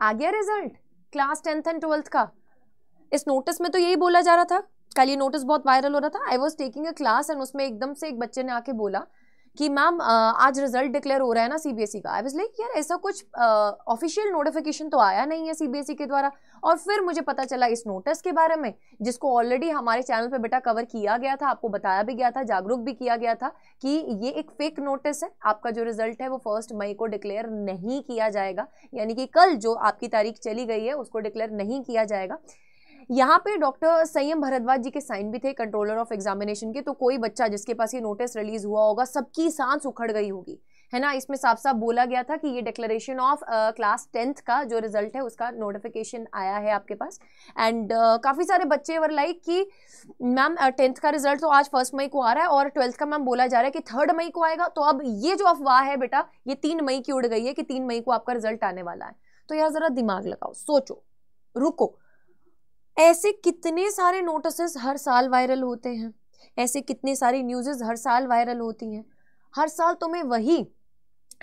आ गया result class tenth and twelfth का। इस नोटिस में तो यही बोला जा रहा था। कल ये नोटिस बहुत वायरल हो रहा था। I was taking a class and उसमें एकदम से एक बच्चे ने आके बोला कि मैम आज रिज़ल्ट डिक्लेयर हो रहा है ना सीबीएसई e का। आई वाज लाइक यार, ऐसा कुछ ऑफिशियल नोटिफिकेशन तो आया नहीं है सीबीएसई e के द्वारा। और फिर मुझे पता चला इस नोटिस के बारे में, जिसको ऑलरेडी हमारे चैनल पे बेटा कवर किया गया था, आपको बताया भी गया था, जागरूक भी किया गया था कि ये एक फेक नोटिस है। आपका जो रिज़ल्ट है वो फ़र्स्ट मई को डिक्लेयर नहीं किया जाएगा। यानी कि कल जो आपकी तारीख चली गई है, उसको डिक्लेयर नहीं किया जाएगा। यहाँ पे डॉक्टर संयम भरद्वाज जी के साइन भी थे कंट्रोलर ऑफ़ एग्जामिनेशन के तो कोई बच्चा जिसके पास ये नोटिस रिलीज़ हुआ होगा सबकी सांस उखड़ गई होगी। है ना? इसमें साफ़ साफ़ बोला गया था कि ये डिक्लेरेशन ऑफ़ क्लास टेंथ का जो रिज़ल्ट है उसका नोटिफिकेशन आया है आपके पास। एंड uh, काफ़ी सारे बच्चे वर लाइक कि मैम टेंथ का रिज़ल्ट तो आज फ़र्स्ट मई को आ रहा है और ट्वेल्थ का मैम बोला जा रहा है कि थर्ड मई को आएगा। तो अब ये जो अफवाह है बेटा ये तीन मई की उड़ गई है कि तीन मई को आपका रिज़ल्ट आने वाला है। तो यार ज़रा दिमाग लगाओ सोचो रुको। ऐसे कितने सारे नोटिस हर साल वायरल होते हैं? ऐसे कितने सारी न्यूज़ हर साल वायरल होती हैं? हर साल तुम्हें वही,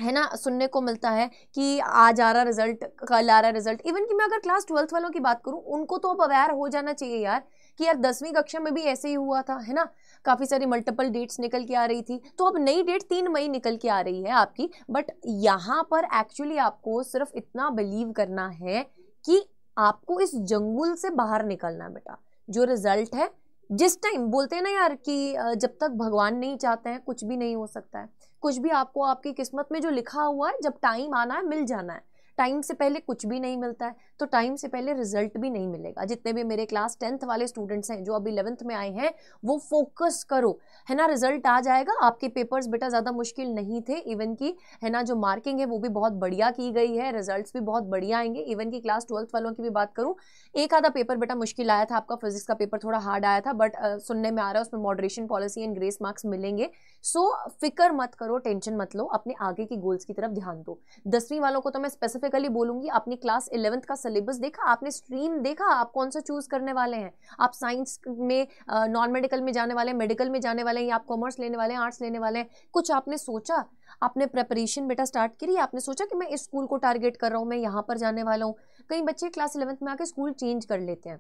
है ना, सुनने को मिलता है कि आज आ रहा रिज़ल्ट कल आ रहा रिज़ल्ट इवन कि मैं अगर क्लास ट्वेल्थ वालों की बात करूँ, उनको तो अब अवेयर हो जाना चाहिए यार कि यार दसवीं कक्षा में भी ऐसे ही हुआ था, है ना? काफ़ी सारी मल्टीपल डेट्स निकल के आ रही थी। तो अब नई डेट तीन मई निकल के आ रही है आपकी। बट यहाँ पर एक्चुअली आपको सिर्फ़ इतना बिलीव करना है कि आपको इस जंगुल से बाहर निकलना बेटा। जो रिज़ल्ट है, जिस टाइम बोलते हैं ना यार कि जब तक भगवान नहीं चाहते हैं, कुछ भी नहीं हो सकता है। कुछ भी आपको आपकी किस्मत में जो लिखा हुआ है, जब टाइम आना है, मिल जाना है। टाइम से पहले कुछ भी नहीं मिलता है तो टाइम से पहले रिज़ल्ट भी नहीं मिलेगा। जितने भी मेरे क्लास टेंथ वाले स्टूडेंट्स हैं, जो अभी इलेवंथ में आए हैं, वो फोकस करो। है ना? रिज़ल्ट आ जाएगा। आपके पेपर्स बेटा ज़्यादा मुश्किल नहीं थे इवन की, है ना? जो मार्किंग है, वो भी बहुत बढ़िया की गई है रिज़ल्ट भी बहुत बढ़िया आएँगे। इवन की क्लास ट्वेल्थ वालों की भी बात करूँ, एक आधा पेपर बेटा मुश्किल आया था, आपका फिजिक्स का पेपर थोड़ा हार्ड आया था बट सुनने में आ रहा है, उसमें moderation policy and grace marks मिलेंगे। सो फ़िक्र मत करो टेंशन मत लो, अपने आगे की गोल्स की तरफ़ ध्यान दो। दसवीं वालों को तो मैं स्पेसिफिकली बोलूँगी अपनी क्लास इलेवंथ का सिलेबस देखा, आपने स्ट्रीम देखा, आप कौन सा चूज़ करने वाले हैं? आप साइंस में नॉन मेडिकल में जाने वाले हैं मेडिकल में जाने वाले हैं, या आप कॉमर्स लेने वाले हैं आर्ट्स लेने वाले हैं, कुछ आपने सोचा? आपने प्रेपरेशन बेटा स्टार्ट करी? आपने सोचा कि मैं इस स्कूल को टारगेट कर रहा हूँ, मैं यहाँ पर जाने वाला हूँ? कई बच्चे क्लास इलेवंथ में आके स्कूल चेंज कर लेते हैं।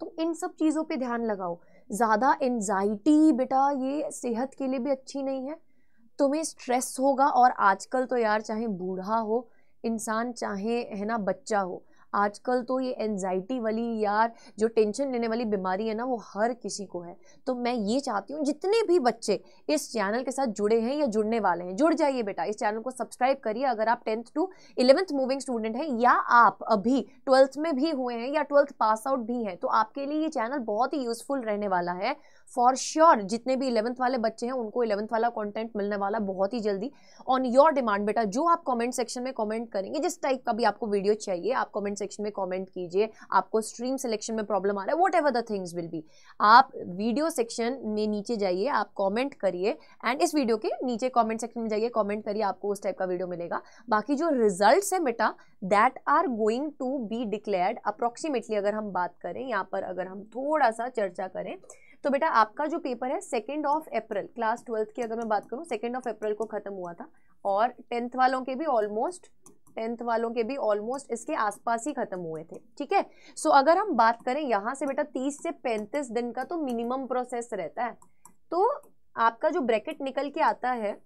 तो इन सब चीज़ों पे ध्यान लगाओ। ज़्यादा एनजाइटी बेटा, ये सेहत के लिए भी अच्छी नहीं है। तुम्हें स्ट्रेस होगा और आजकल तो यार चाहे बूढ़ा हो इंसान चाहे है ना बच्चा हो। आजकल तो ये एनजाइटी वाली यार जो टेंशन लेने वाली बीमारी है ना वो हर किसी को है। तो मैं ये चाहती हूँ जितने भी बच्चे इस चैनल के साथ जुड़े हैं या जुड़ने वाले हैं जुड़ जाइए बेटा इस चैनल को सब्सक्राइब करिए। अगर आप tenth to eleventh moving student हैं या आप अभी ट्वेल्थ में भी हुए हैं या ट्वेल्थ पास आउट भी हैं तो आपके लिए ये चैनल बहुत ही यूजफुल रहने वाला है। फॉर श्योर sure, जितने भी इलेवंथ वाले बच्चे हैं उनको इलेवंथ वाला कंटेंट मिलने वाला बहुत ही जल्दी। ऑन योर डिमांड बेटा जो आप कमेंट सेक्शन में कमेंट करेंगे जिस टाइप का भी आपको वीडियो चाहिए आप कमेंट सेक्शन में कमेंट कीजिए, आपको स्ट्रीम सिलेक्शन में प्रॉब्लम आ रहा है what the things will be आप वीडियो सेक्शन में नीचे जाइए, आप कॉमेंट करिए एंड इस वीडियो के नीचे कॉमेंट सेक्शन में जाइए कॉमेंट करिए, आपको उस टाइप का वीडियो मिलेगा. बाकी जो रिज़ल्ट है बेटा that are going to be declared approximately अगर हम बात करें, यहाँ पर अगर हम थोड़ा सा चर्चा करें तो बेटा आपका जो पेपर है second of April class twelfth की अगर मैं बात करूँ सेकेंड ऑफ़ अप्रैल को ख़त्म हुआ था, और टेंथ वालों के भी ऑलमोस्ट टेंथ वालों के भी ऑलमोस्ट इसके आसपास ही खत्म हुए थे, ठीक है? सो अगर हम बात करें यहाँ से बेटा तीस से पैंतीस दिन का तो मिनिमम प्रोसेस रहता है। तो आपका जो ब्रैकेट निकल के आता है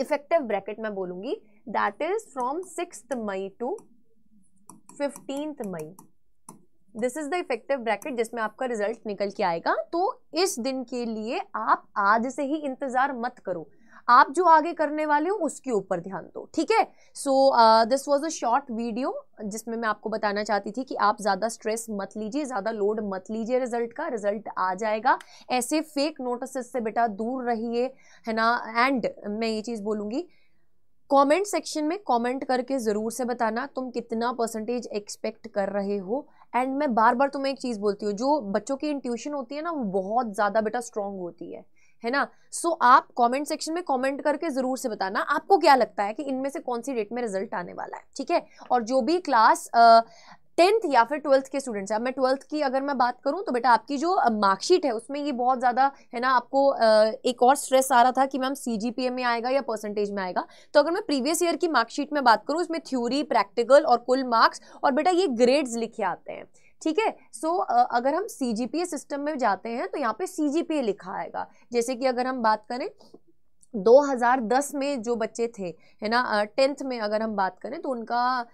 इफ़ेक्टिव ब्रैकेट मैं बोलूँगी that is from six May to fifteenth May. This is the effective bracket जिसमें आपका रिज़ल्ट निकल के आएगा। तो इस दिन के लिए आप आज से ही इंतज़ार मत करो। आप जो आगे करने वाले हो, उसके ऊपर ध्यान दो, ठीक है? So this was a short video जिसमें मैं आपको बताना चाहती थी कि आप ज़्यादा स्ट्रेस मत लीजिए, ज़्यादा लोड मत लीजिए रिज़ल्ट का रिज़ल्ट आ जाएगा। ऐसे फेक नोटिस से बेटा दूर रहिए, है ना? एंड मैं ये चीज़ बोलूँगी कमेंट सेक्शन में कमेंट करके ज़रूर से बताना, तुम कितना परसेंटेज एक्सपेक्ट कर रहे हो। एंड मैं बार बार तुम्हें एक चीज़ बोलती हूँ, जो बच्चों की इंट्यूशन होती है ना, वो बहुत ज़्यादा बेटा स्ट्रांग होती है। है ना? सो so, आप कमेंट सेक्शन में कमेंट करके ज़रूर से बताना आपको क्या लगता है कि इनमें से कौन सी डेट में रिज़ल्ट आने वाला है ठीक है? और जो भी क्लास टेंथ या फिर ट्वेल्थ के स्टूडेंट्स हैं अब मैं ट्वेल्थ की अगर मैं बात करूँ तो बेटा आपकी जो मार्कशीट है उसमें ये बहुत ज़्यादा है ना आपको एक और स्ट्रेस आ रहा था कि मैम सीजीपीए में आएगा या परसेंटेज में आएगा। तो अगर मैं प्रीवियस ईयर की मार्कशीट में बात करूँ उसमें थ्योरी प्रैक्टिकल और कुल मार्क्स और बेटा ये ग्रेड्स लिखे आते हैं। ठीक है? सो अगर हम सीजीपीए सिस्टम में जाते हैं तो यहाँ पे सीजीपीए लिखा आएगा। जैसे कि अगर हम बात करें 2010 में जो बच्चे थे, है ना टेंथ में अगर हम बात करें तो उनका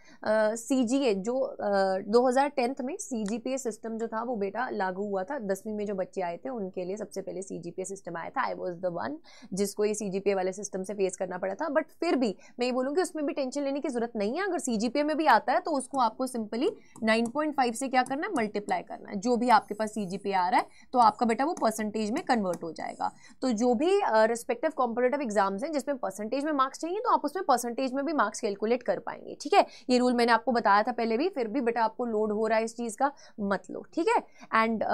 सी जी ए जो दो हज़ार टेंथ में सी जी पी ए सिस्टम जो था वो बेटा लागू हुआ था। दसवीं में जो बच्चे आए थे उनके लिए सबसे पहले सी जी पी ए सिस्टम आया था। आई वॉज़ द वन जिसको ये सी जी पी ए वाले सिस्टम से फेस करना पड़ा था। बट फिर भी मैं ये बोलूँगी उसमें भी टेंशन लेने की ज़रूरत नहीं है। अगर सी जी पी ए में भी आता है तो उसको आपको सिंपली नाइन पॉइंट फाइव से क्या करना है? मल्टीप्लाई करना है। जो भी आपके पास सी जी पी ए आ रहा है तो आपका बेटा वो परसेंटेज में कन्वर्ट हो जाएगा। तो जो भी रिस्पेक्टिव कॉम्पोनेट कॉम्पिटेटिव एग्ज़ाम्स हैं, जिसमें परसेंटेज में मार्क्स चाहिए तो आप उसमें परसेंटेज में भी मार्क्स कैलकुलेट कर पाएँगे, ठीक है? ये रूल मैंने आपको बताया था पहले भी, फिर भी बेटा आपको लोड हो रहा है इस चीज़ का, मत लो, ठीक है? एंड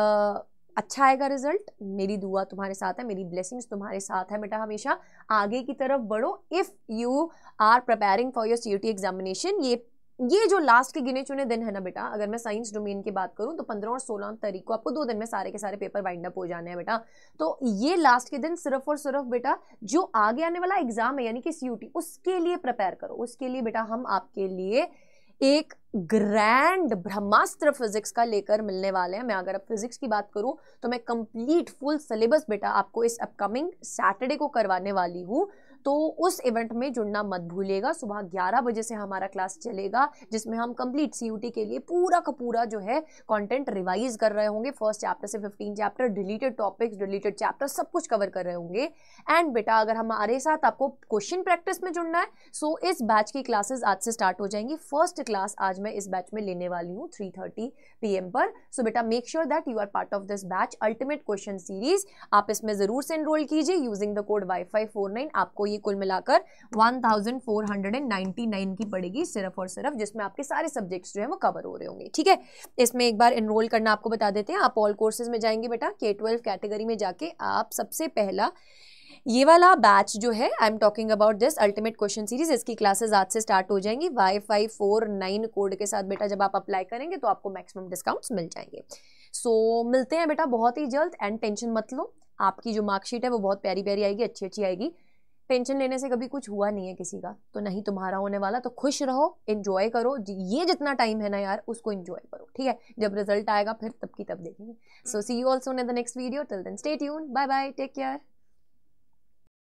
अच्छा आएगा रिज़ल्ट मेरी दुआ तुम्हारे साथ है, मेरी ब्लेसिंग्स तुम्हारे साथ है बेटा हमेशा। आगे की तरफ़ बढ़ो if you are preparing for your C examination ये ये जो लास्ट के गिने चुने दिन है ना बेटा, अगर मैं साइंस डोमेन की बात करूँ तो पंद्रह और सोलह तारीख को आपको दो दिन में सारे के सारे पेपर वाइंड अप हो जाने हैं बेटा। तो ये लास्ट के दिन सिर्फ़ और सिर्फ़ बेटा, जो आगे आने वाला एग्ज़ाम है, यानी कि सीयूटी उसके लिए प्रिपेयर करो। उसके लिए बेटा हम आपके लिए एक ग्रैंड ब्रह्मास्त्र फिजिक्स का लेकर मिलने वाले हैं। मैं अगर अब फिजिक्स की बात करूँ तो मैं कंप्लीट फुल सिलेबस बेटा आपको इस अपकमिंग सैटरडे को करवाने वाली हूँ। तो उस इवेंट में जुड़ना मत भूलिएगा। सुबह 11 बजे से हमारा क्लास चलेगा, जिसमें हम कंप्लीट सीयूटी के लिए पूरा का पूरा जो है कंटेंट रिवाइज कर रहे होंगे। फ़र्स्ट चैप्टर से 15 chapter deleted topics deleted chapter सब कुछ कवर कर रहे होंगे। एंड बेटा, अगर हमारे साथ आपको क्वेश्चन प्रैक्टिस में जुड़ना है सो so इस बैच की क्लासेस आज से स्टार्ट हो जाएँगी। फ़र्स्ट क्लास आज मैं इस बैच में लेने वाली हूँ थ्री थर्टी पर। सो बेटा make sure that you are part of this batch ultimate question series आप इसमें ज़रूर से एनरोल कीजिए। Using the code Y five आपको ये ये कुल मिलाकर 1499 की पड़ेगी सिर्फ़ और सिर्फ़ जिसमें आपके सारे सब्जेक्ट्स जो है वो कवर हो रहे होंगे ठीक है? इसमें एक बार इनरोल करना आपको बता देते हैं आप ऑल कोर्सेज में जाएँगे बेटा के ट्वेल्व कैटेगरी में जाके आप सबसे पहला ये वाला बैच जो है I am talking about this ultimate question series इसकी क्लासेस आज से स्टार्ट हो जाएँगी Y five four nine code के साथ बेटा जब आप अप्लाई करेंगे तो आपको मैक्सिमम डिस्काउंट्स मिल जाएँगे। सो so, मिलते हैं बेटा बहुत ही जल्द एंड टेंशन मत लो आपकी जो मार्कशीट है वो बहुत प्यारी प्यारी आएगी अच्छी अच्छी आएगी। टेंशन लेने से कभी कुछ हुआ नहीं है किसी का। तो नहीं तुम्हारा होने वाला तो खुश रहो इन्जॉय करो। ये जितना टाइम है ना यार, उसको इन्जॉय करो, ठीक है? जब रिज़ल्ट आएगा, फिर तब की तब देखेंगे। So see you also in the next video till then stay tune bye bye take care